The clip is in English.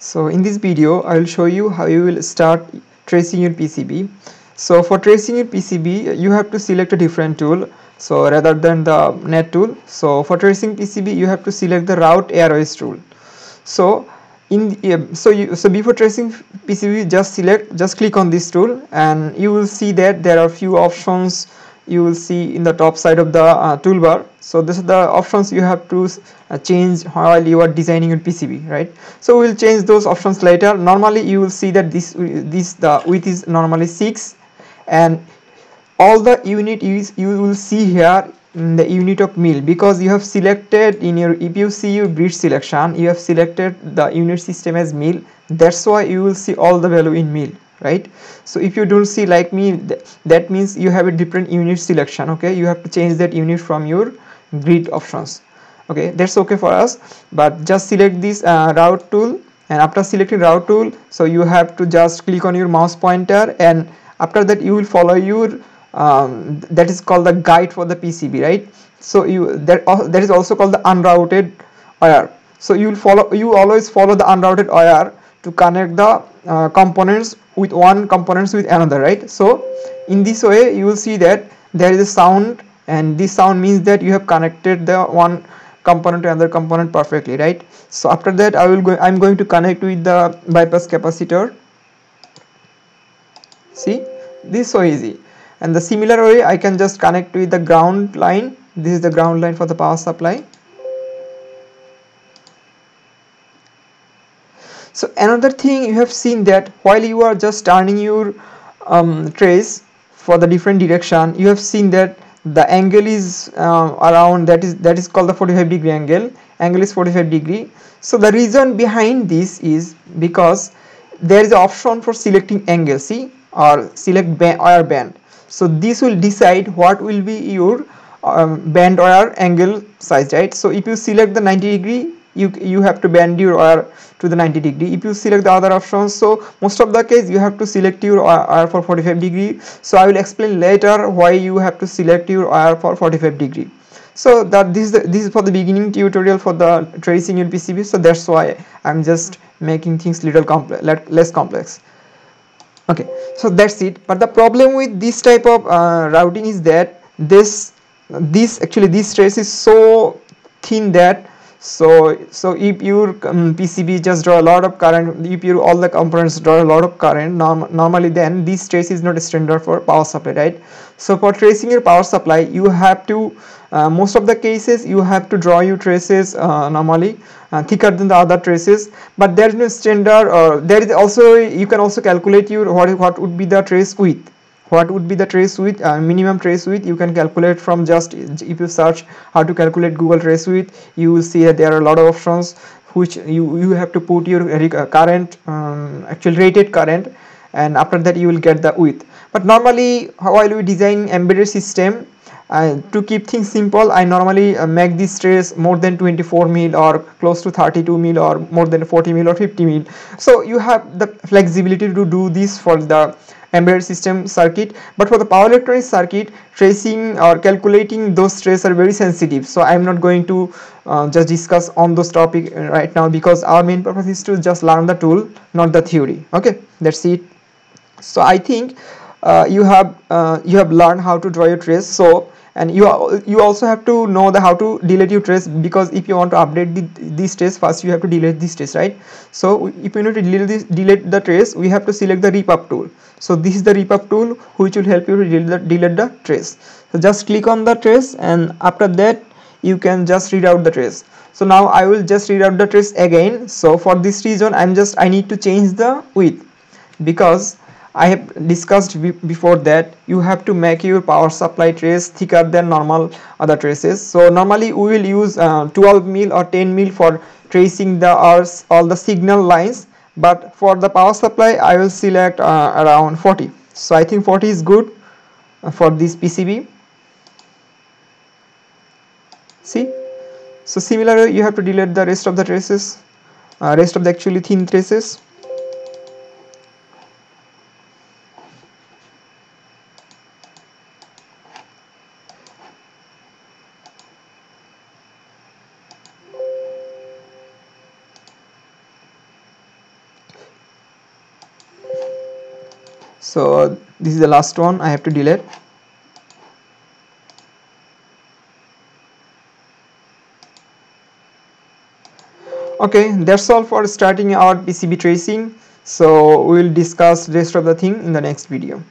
So in this video I will show you how you will start tracing your PCB. So for tracing your PCB you have to select a different tool so rather than the net tool. So for tracing PCB you have to select the route airwires tool. So in so you so before tracing PCB just select just click on this tool and you will see that there are few options you will see in the top side of the uh, toolbar. So this is the options you have to uh, change while you are designing your PCB right? So we'll change those options later. Normally you will see that this this the width is normally 6 and all the unit is you will see here in the unit of mil because you have selected in your if you see your bridge selection you have selected the unit system as mil that's why you will see all the value in mil right? So if you don't see like me th that means you have a different unit selection okay? You have to change that unit from your grid options okay? That's okay for us but just select this uh, route tool and after selecting route tool so you have to just click on your mouse pointer and after that you will follow your um, that is called the guide for the PCB right? So you that uh, that is also called the unrouted wire so you will follow you always follow the unrouted wire to connect the uh, components with one components with another right? So in this way you will see that there is a sound and this sound means that you have connected the one component to another component perfectly right? So after that i will go i'm going to connect with the bypass capacitor. See? This is so easy. And the similar way i can just connect with the ground line. This is the ground line for the power supply so another thing you have seen that while you are just turning your um, trace for the different direction you have seen that the angle is uh, around that is that is called the 45 degree angle. Angle is 45 degree. So the reason behind this is because there is an option for selecting angle see or select band wire band. So this will decide what will be your um, band or angle size right? So if you select the 90 degree you you have to bend your wire to the 90 degree. If you select the other options so most of the case you have to select your wire for 45 degree. So i will explain later why you have to select your wire for 45 degree. So that this this is for the beginning tutorial for the tracing your pcb so that's why i'm just making things little complex less complex. Okay so that's it. But the problem with this type of uh, routing is that this this actually this trace is so thin that so so if your um, pcb just draw a lot of current if your all the components draw a lot of current norm normally then this trace is not standard for power supply right? So for tracing your power supply you have to uh, most of the cases you have to draw your traces uh, normally uh, thicker than the other traces. But there is no standard or there is also you can also calculate your what what would be the trace width what would be the trace width uh, minimum trace width. You can calculate from just if you search how to calculate google trace width you will see that there are a lot of options which you you have to put your uh, current um, actual rated current and after that you will get the width. But normally while we design embedded system uh, to keep things simple I normally uh, make this trace more than 24 mil or close to 32 mil or more than 40 mil or 50 mil. So you have the flexibility to do this for the embedded system circuit but for the power electronics circuit tracing or calculating those traces are very sensitive. So i'm not going to uh, just discuss on those topic right now because our main purpose is to just learn the tool not the theory. Okay that's it. So i think uh, you have uh, you have learned how to draw your trace. So and you you also have to know the how to delete your trace because if you want to update the, this trace first you have to delete this trace right? So if you need to delete this delete the trace we have to select the ripup tool. So this is the ripup tool which will help you to delete the, delete the trace. So just click on the trace and after that you can just read out the trace. So now i will just read out the trace again. So for this reason i'm just i need to change the width because I have discussed before that you have to make your power supply trace thicker than normal other traces. So normally we will use uh, 12 mil or 10 mil for tracing the ours all the signal lines but for the power supply I will select uh, around 40. So I think 40 is good uh, for this PCB. See so similarly you have to delete the rest of the traces uh, rest of the actually thin traces so this is the last one. I have to delete. Okay that's all for starting our PCB tracing. So we will discuss rest of the thing in the next video